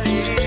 You.